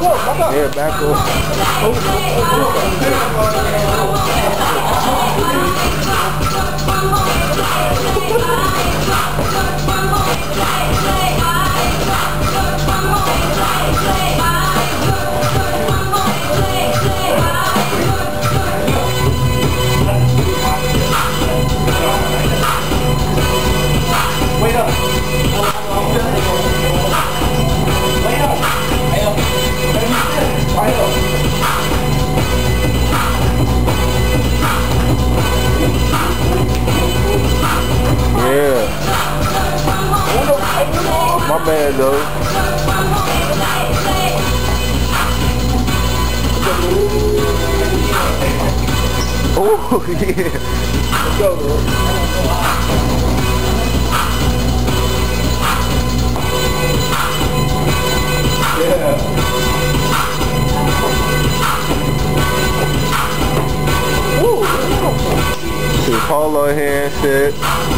Yeah, back up. Oh yeah. Go, bro. Polo here and shit.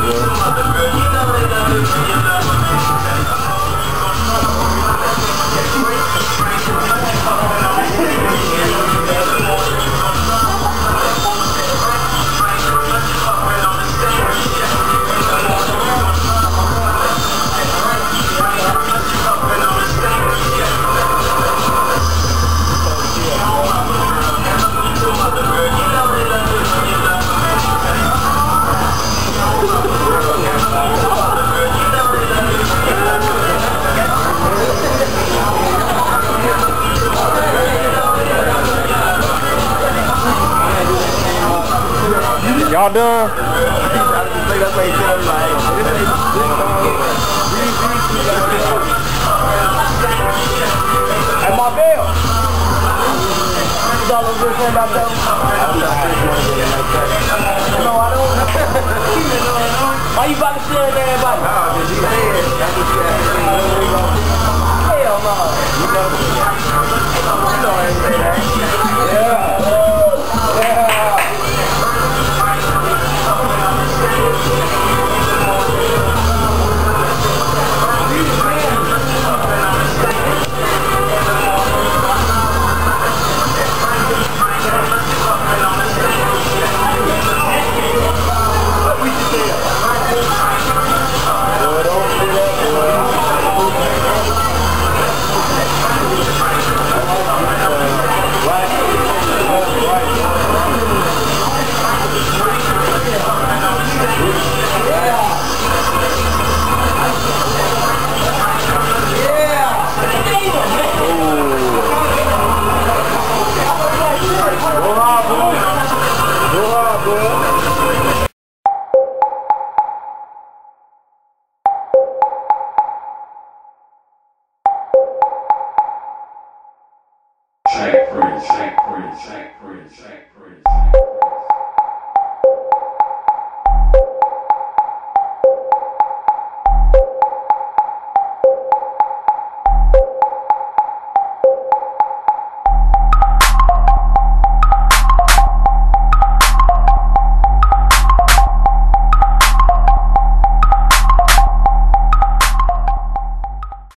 bro. Y'all done? Hey, Marvell. You all over there saying about that? No, I don't. Why you about to share with Free, shake free, shake free.